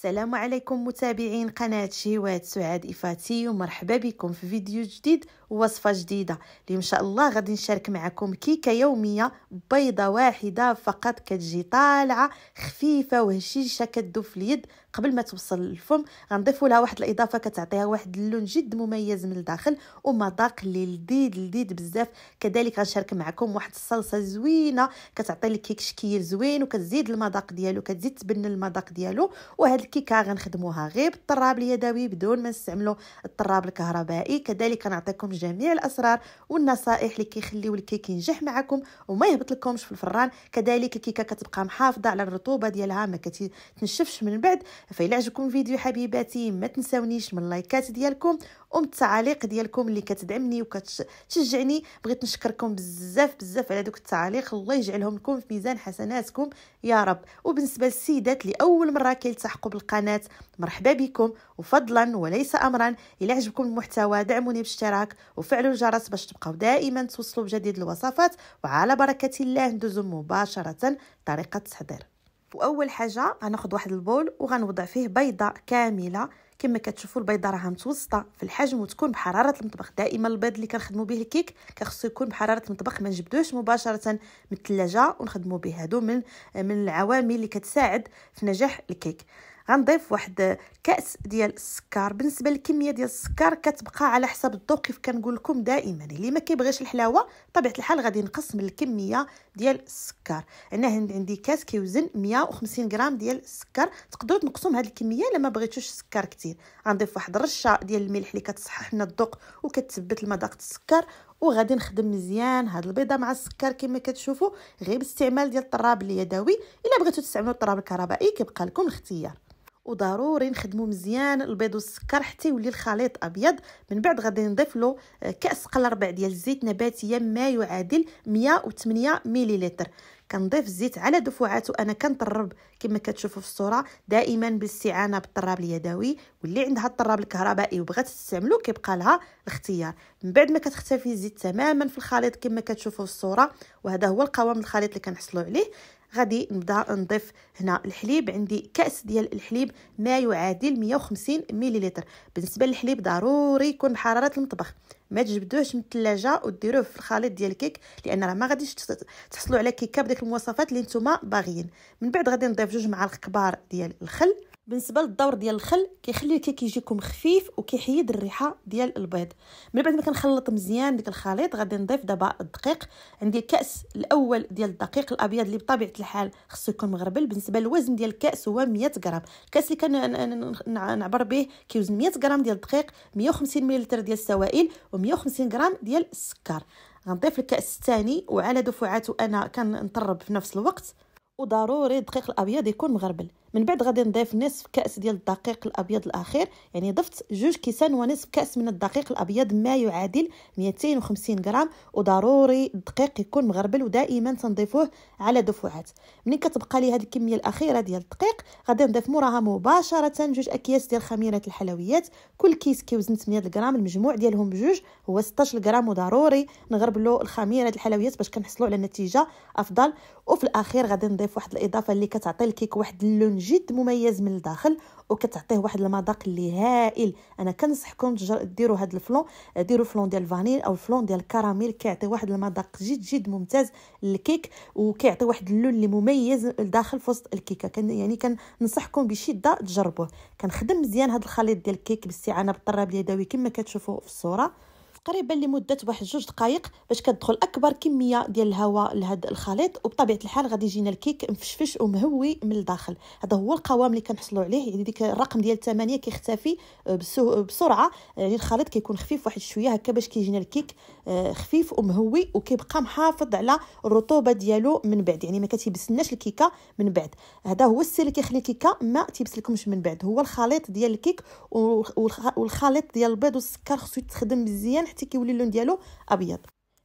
السلام عليكم متابعين قناة شهوات سعاد إفاتي ومرحبا بكم في فيديو جديد ووصفة جديدة. اللي إن شاء الله غادي نشارك معكم كيكة يومية بيضة واحدة فقط كتجي طالعة خفيفة وهشيشة كتدوب في اليد قبل ما توصل للفم غنضيفوا لها واحد الإضافة كتعطيها واحد اللون جد مميز من الداخل ومذاق اللي لذيذ لذيذ بزاف. كذلك غنشارك معكم واحد الصلصة زوينة كتعطي الكيك شكيل زوين وكتزيد المذاق ديالو كتزيد تبنى المذاق ديالو. وهاد الكيكة غنخدموها غير بالطراب اليدوي بدون ما نستعملوا الطراب الكهربائي. كذلك غنعطيكم جميع الأسرار والنصائح اللي كيخليو الكيك ينجح معكم وما يهبط لكمش في الفران. كذلك الكيكة كتبقى محافظة على الرطوبة ديالها ما كتنشفش من بعد. فإلا عجبكم الفيديو حبيباتي ما تنساونيش من اللايكات ديالكم ومن التعاليق ديالكم اللي كتدعمني وكتشجعني. بغيت نشكركم بزاف بزاف على دوك التعاليق الله يجعلهم لكم في ميزان حسناتكم. يا رب. وبالنسبة للسيدات اللي أول مرة كيلتحقوا بالقناة مرحبا بكم. وفضلا وليس امرا إلى عجبكم المحتوى دعموني باشتراك. وفعلوا الجرس باش تبقاو دائما توصلوا بجديد الوصفات. وعلى بركة الله ندوزو مباشرة طريقة التحضير وأول حاجة غناخذ واحد البول وغنوضع فيه بيضة كاملة. كما كتشوفوا البيضة راها متوسطة في الحجم وتكون بحراره المطبخ. دائما البيض اللي كنخدموا به الكيك كخصو يكون بحراره المطبخ. ما نجبدوش مباشرة من الثلاجه ونخدموا به. هادو من من العوامل اللي كتساعد في نجاح الكيك. غنضيف واحد كأس ديال السكر. بالنسبة للكمية ديال السكر كتبقى على حسب الذوق كيف كنقول لكم دائما. اللي ما كيبغيش الحلاوة طبيعه الحال غادي نقص من الكمية ديال السكر. أنا عندي كاس كيوزن 150 غرام ديال السكر. تقدروا تنقصوا هذه الكمية إلا ما بغيتوش السكر كثير غنضيف واحد الرشة ديال الملح اللي كتصحح لنا الذوق وكتثبت المذاق السكر وغادي نخدم مزيان هاد البيضة مع السكر كما كتشوفوا غير باستعمال ديال الطراب اليدوي. إلا بغيتوا تستعملوا الطراب الكهربائي كيبقى لكم الاختيار. وضروري نخدمو مزيان. البيض والسكر حتى يولي الخليط أبيض. من بعد غادي نضيف له كأس قل ربع ديال الزيت نباتية ما يعادل 108 مليلتر كنضيف الزيت على دفعات وأنا كنطرب كما كتشوفوا في الصورة دائما بالاستعانة بالطراب اليدوي. واللي عندها الطراب الكهربائي وبغات تستعملو كيبقى لها الاختيار. من بعد ما كتختفي الزيت تماما في الخليط كما كتشوفوا في الصورة وهذا هو القوام الخليط اللي كنحصلوا عليه. غادي نبدا نضيف هنا الحليب. عندي كأس ديال الحليب ما يعادل 150 مليلتر. بالنسبة للحليب ضروري يكون بحرارة المطبخ. ما تجبدوهش من الثلاجه وديروه في الخليط ديال الكيك لأن راه ما غاديش تحصلوا على كيكة بديك المواصفات اللي نتوما باغيين. من بعد غادي نضيف جوج معالق كبار ديال الخل. بالنسبة للدور ديال الخل كيخلي الكيك يجيكم خفيف وكيحيد الريحة ديال البيض. من بعد ما كنخلط مزيان ديك الخليط غادي نضيف دابا الدقيق. عندي الكاس الأول ديال الدقيق الأبيض اللي بطبيعة الحال خصو يكون مغربل. بالنسبة للوزن ديال الكأس هو 100 غرام. الكاس اللي كنعبر به كيوزن 100 غرام ديال الدقيق 150 ملل ديال السوائل و150 غرام ديال السكر. غنضيف الكأس الثاني وعلى دفعاته أنا كنطرب في نفس الوقت وضروري الدقيق الأبيض يكون مغربل. من بعد غادي نضيف نصف كأس ديال الدقيق الأبيض الأخير. يعني ضفت جوج كيسان ونصف كأس من الدقيق الأبيض ما يعادل 250 غرام وضروري الدقيق يكون مغربل ودائما تنضيفوه على دفعات ملي كتبقى لي هذه الكمية الأخيرة ديال الدقيق؟ غادي نضيف موراها مباشرة جوج أكياس ديال خميرة الحلويات. كل كيس كيوزن 8 غرام المجموع ديالهم بجوج هو 16 غرام وضروري نغربلو الخميرة الحلويات باش كنحصلوا على نتيجة أفضل. وفي الأخير غادي نضيف واحد الإضافة اللي كتعطي الكيك واحد اللون جد مميز من الداخل وكتعطيه واحد المذاق اللي هائل. أنا كنصحكم ديروا هذا ال flan ديروا flan ديال ال vanille أو ال flan ديال الكراميل كيعطي واحد المذاق جد جد ممتاز للكيك وكيعطي واحد اللون اللي مميز لداخل في وسط الكيكة. كان يعني كنصحكم بشدة تجربوه. كنخدم مزيان هذا الخليط ديال الكيك باستعانة بالطراب اليدوي كما كتشوفوا في الصورة. تقريبا لمدة واحد جوج دقائق باش كتدخل أكبر كمية ديال الهواء لهذا الخليط وبطبيعة الحال غادي يجينا الكيك مفشفش ومهوي من الداخل. هذا هو القوام اللي كنحصلوا عليه يعني ديك الرقم ديال 8 كيختفي بسرعة. يعني الخليط كيكون خفيف واحد شوية هكا باش كيجينا الكيك آه، خفيف ومهوي وكيبقى محافظ على الرطوبة ديالو من بعد. يعني ما كتيبسناش الكيكة من بعد. هذا هو السر اللي كيخلي الكيكة ما تيبسلكمش من بعد. هو الخليط ديال الكيك والخليط ديال البيض والسكر خصو يتخدم مزيان حتى كيولي اللون ديالو أبيض.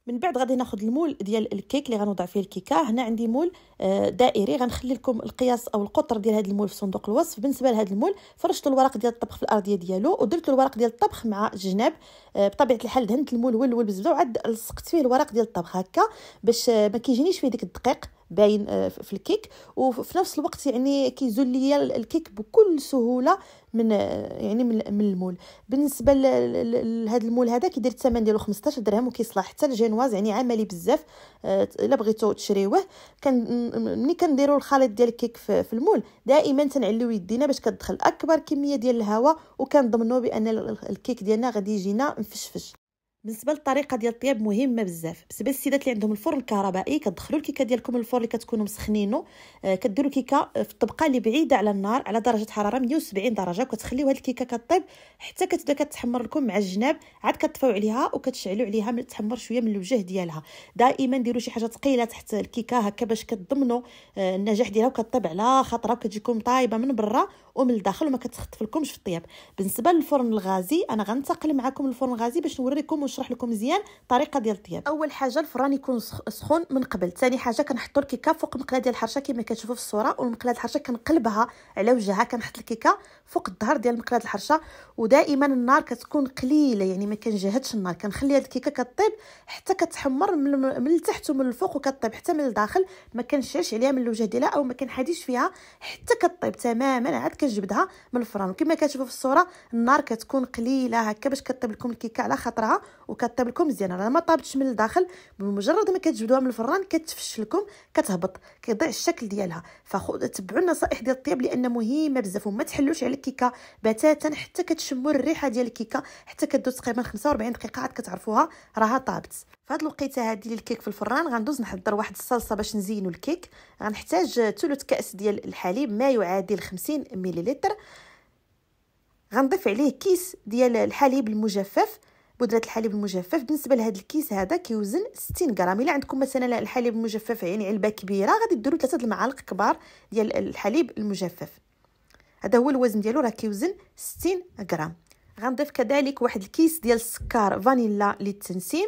من بعد غادي ناخذ المول ديال الكيك اللي غنوضع فيه الكيكة. هنا عندي مول آه، دائري. غنخلي لكم القياس أو القطر ديال هذا المول في صندوق الوصف. بالنسبة لهذا المول فرشت الورق ديال الطبخ في الأرضية ديالو ودرت الورق ديال الطبخ مع الجناب آه، بطبيعة الحال دهنت ال moule هو الأول وعاد لصقت فيه الورق ديال الطبخ هكا باش آه، ما كيجينيش فيه ديك الدقيق. باين آه، في الكيك. وفي نفس الوقت يعني كيزول ليا الكيك بكل سهولة من يعني من ال moule. بالنسبة لهذا ال moule هذا كيدير الثمن ديالو 15 درهم وكيصلح حتى الجينواز يعني عملي بزاف آه، إلا بغيتو تشريوه. كان ملي كنديروا الخليط ديال الكيك في ال moule دائما تنعليو يدينا باش كتدخل أكبر كمية ديال الهواء وكنضمنوا بأن الكيك ديالنا غادي يجينا مفشفش. بالنسبة للطريقة ديال الطياب مهمة بزاف. بالنسبة للسيدات اللي عندهم الفرن الكهربائي كتدخلوا الكيكة ديالكم الفرن اللي كتكونوا مسخنينه آه كديروا كيكة في الطبقة اللي بعيدة على النار على درجة حرارة 170 درجة وكتخليو هاد الكيكة كطيب حتى كتبدا كتحمر لكم مع الجناب عاد كتطفيو عليها وكتشعلوا عليها من تحمر شوية من الوجه ديالها. دائما ديروا شي حاجة ثقيلة تحت الكيكة هكا باش كتضمنوا آه النجاح ديالها وكطيب على خاطرها وكتجيكم طايبة من برا ومن الداخل وما كتخطف لكمش في الطياب. بالنسبة للفرن الغازي أنا غنتقل معكم الفرن الغازي باش نوريكم ونشرح لكم مزيان الطريقة ديال الطياب. أول حاجة الفران يكون سخون من قبل. ثاني حاجة كنحطوا الكيكة فوق مقله ديال الحرشة كما كتشوفوا في الصورة والمقله الحرشة كنقلبها على وجهها. كنحط الكيكة فوق الظهر ديال مقله الحرشة ودائما النار كتكون قليلة يعني ما كنجهدش النار. كنخلي هاد الكيكة كطيب حتى كتحمر من, التحت ومن الفوق وكطيب. حتى من الداخل ما كنشعلش عليها من الوجه ديالها أو ما كنحاديش فيها حتى كطيب تماما. عاد كنجبدها من الفران. كما كتشوفوا في الصورة النار كتكون قليلة هكا باش كطيب لكم الكيكة على خاطرها وكطيب لكم مزيان. راه ما طابتش من الداخل بمجرد ما كتجبدوها من الفران كتفش لكم كتهبط كيضيع الشكل ديالها. فخذ تبعوا النصائح ديال الطياب لأن مهمة بزاف وما تحلوش على الكيكة بتاتا. حتى كتشموا الريحة ديال الكيكة حتى كدوز تقريبا 45 دقيقة عاد كتعرفوها راها طابت. فهاد الوقيته هادي للكيك في الفران غندوز نحضر واحد الصلصة باش نزينو الكيك. غنحتاج ثلث كأس ديال الحليب ما يعادل 50 مليلتر. غنضيف عليه كيس ديال الحليب المجفف. بودرة الحليب المجفف بالنسبة لهذا الكيس هذا كيوزن 60 غرام. إلا عندكم مثلا الحليب المجفف يعني علبة كبيرة غادي ديروا ثلاثة المعالق كبار ديال الحليب المجفف. هذا هو الوزن ديالو راه كيوزن 60 غرام. غنضيف كذلك واحد الكيس ديال السكر فانيلا للتنسيم.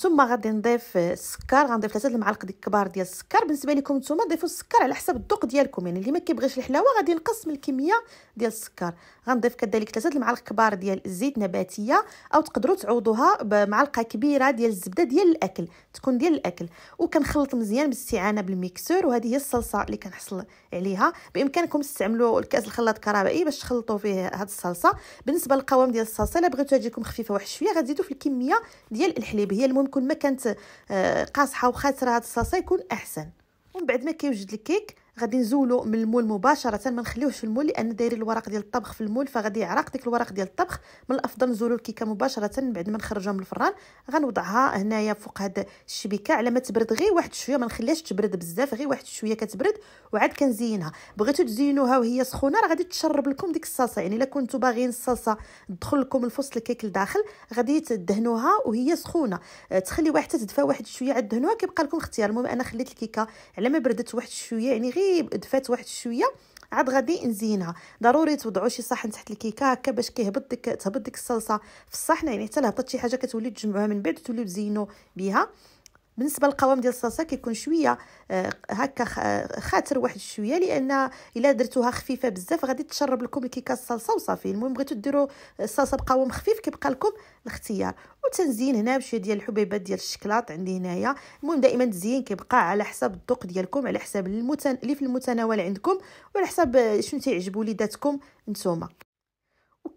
ثم غادي نضيف السكر غنضيف ثلاثة المعالق ديال كبار ديال السكر. بالنسبة لكم نتوما ضيفوا السكر على حسب الذوق ديالكم يعني اللي ما كيبغيش الحلاوة غادي ينقص من الكمية ديال السكر. غنضيف كذلك ثلاثة المعالق كبار ديال الزيت نباتية أو تقدروا تعوضوها بمعلقة كبيرة ديال الزبدة ديال الأكل تكون ديال الأكل. وكنخلط مزيان باستعانه بالميكسور وهذه هي الصلصة اللي كنحصل عليها. بإمكانكم تستعملوا الكأس الخلاط الكهربائي باش تخلطوا فيه هذه الصلصة. بالنسبة للقوام ديال الصلصة إلا بغيتوها تجيكم خفيفة واحد شوية غتزيدوا في الكمية ديال الحليب هي المهم كل ما كانت آه، قاصحة وخاسرة هذه الصلصه يكون أحسن. ومن بعد ما كيوجد الكيك غادي نزولو من المول مباشرة ما نخليوهش في المول لأن دايرين الورق ديال الطبخ في المول فغادي يعرق ديك الورق ديال الطبخ. من الأفضل نزولو الكيكة مباشرة من بعد ما نخرجوها من الفران. غنوضعها هنايا فوق هاد الشبيكه على ما تبرد غير واحد شوية ما نخليهاش تبرد بزاف غير واحد شوية كتبرد وعاد كنزينها. بغيتو تزينوها وهي سخونة راه غادي تشرب لكم ديك الصلصة. يعني إلا كنتو باغيين الصلصة تدخل لكم الفصل الكيك لداخل غادي تدهنوها وهي سخونة. أه، تخليوها حتى تدفى واحد شوية عاد دهنوها كيبقى لكم اختيار. المهم أنا خليت الكيكة على ما بردت واحد شوية يعني غير دفات واحد شوية عاد غادي نزينها. ضروري توضعوا شي صحن تحت الكيكة هكا باش كيهبط ديك تهبط ديك الصلصة في الصحن يعني حتى لهبطت شي حاجة كتولي تجمعوها من بعد وتوليو تزينوا بها بالنسبة للقوام ديال الصلصة كيكون شوية آه هكا خاتر واحد شوية لأن إلا درتوها خفيفة بزاف غادي تشرب لكم الكيكه الصلصه وصافي. المهم بغيتو ديروا الصلصة بقوام خفيف كيبقى لكم الاختيار. وتنزين هنا بشوية ديال الحبيبات ديال الشكلاط عندي هنايا. المهم دائما التزيين كيبقى على حسب الذوق ديالكم على حسب المتن... اللي في المتناول عندكم وعلى حسب شنو تيعجبوا وليداتكم نتوما.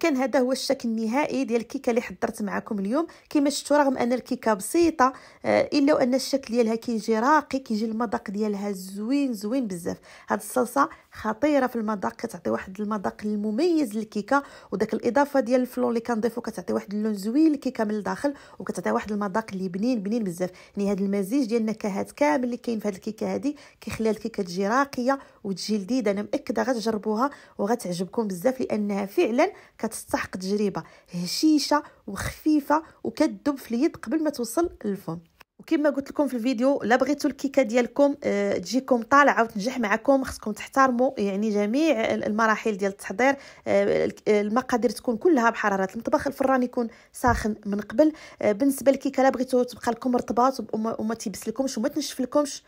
وكان هذا هو الشكل النهائي ديال الكيكه اللي حضرت معكم اليوم. كما شفتوا رغم أن الكيكة بسيطة آه، إلا وأن الشكل ديالها كيجي راقي كيجي المذاق ديالها زوين زوين بزاف. هاد الصلصة خطيرة في المذاق كتعطي واحد المذاق المميز للكيكة وداك الإضافة ديال الفلور اللي كنضيفو كتعطي واحد اللون زوين للكيكة من الداخل وكتعطي واحد المذاق اللي بنين بنين بزاف. يعني هاد المزيج ديال النكهات كامل اللي كاين في هاد الكيكة هادي كيخليها الكيكة تجي راقية وتجي لذيذة. أنا مأكدة غتجربوها وغتعجبكم بزاف لأنها فعلا كتستحق تجربة هشيشة وخفيفة وكتذوب في اليد قبل ما توصل للفم. وكما قلت لكم في الفيديو لا بغيتوا الكيكة ديالكم آه، تجيكم طالعه وتنجح معكم خصكم تحترموا يعني جميع المراحل ديال التحضير آه، المقادير تكون كلها بحرارة. المطبخ الفران يكون ساخن من قبل آه، بالنسبة للكيكة لا بغيتوا تبقى لكم رطبات وما تيبس لكمش وما تنشف لكمش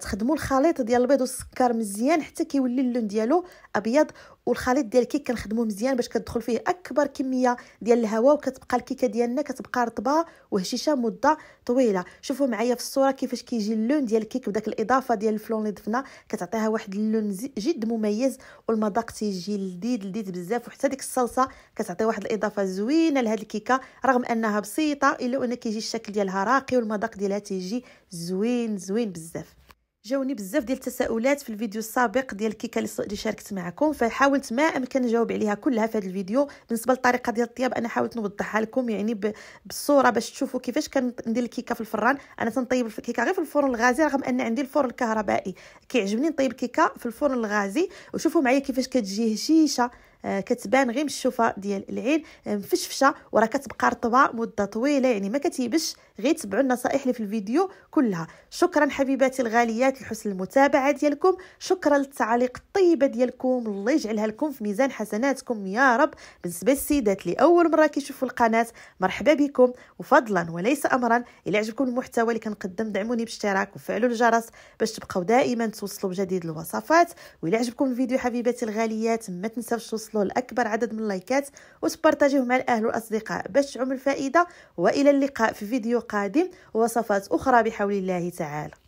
تخدموا الخليط ديال البيض والسكر مزيان حتى كيولي اللون ديالو أبيض والخليط ديال الكيك كنخدموه مزيان باش كتدخل فيه أكبر كمية ديال الهواء وكتبقى الكيكة ديالنا كتبقى رطبة وهشيشة مدة طويلة. شوفوا معايا في الصورة كيفاش كيجي اللون ديال الكيك بداك الإضافة ديال الفلون اللي ضفنا. كتعطيها واحد اللون جد مميز والمذاق تيجي لذيذ لذيذ بزاف. وحتى ديك الصلصة كتعطي واحد الإضافة زوينة لهاد الكيكة رغم أنها بسيطة إلا أن كيجي الشكل ديالها راقي والمذاق ديالها تيجي زوين زوين بزاف. جاوني بزاف ديال التساؤلات في الفيديو السابق ديال الكيكه اللي شاركت معكم فحاولت ما أمكن نجاوب عليها كلها في هذا الفيديو. بالنسبة للطريقة ديال الطياب أنا حاولت نوضحها لكم يعني بالصورة باش تشوفوا كيفاش كندير الكيكة في الفران. أنا تنطيب الكيكه غير في الفرن الغازي رغم أن عندي الفرن الكهربائي. كيعجبني نطيب الكيكه في الفرن الغازي. وشوفوا معايا كيفاش كتجي هشيشة آه، كتبان غير من الشوفه ديال العين آه، مفشفشة وراه كتبقى رطبه مدة طويلة يعني ما كتيبش غير تبعوا النصائح اللي في الفيديو كلها. شكرا حبيباتي الغاليات لحسن المتابعة ديالكم. شكرا للتعاليق الطيبة ديالكم. الله يجعلها لكم في ميزان حسناتكم يا رب. بالنسبة للسيدات اللي أول مرة كيشوفوا القناة مرحبا بكم. وفضلا وليس امرا إلى عجبكم المحتوى اللي كنقدم دعموني باشتراك وفعلوا الجرس باش تبقاو دائما توصلوا بجديد الوصفات. وإلى عجبكم الفيديو حبيباتي الغاليات ما تنساوش توصلوا لأكبر عدد من اللايكات وتبارطاجيوه مع الاهل والاصدقاء باش تعم الفائدة. وإلى اللقاء في فيديو قادم ووصفات أخرى بحول الله تعالى.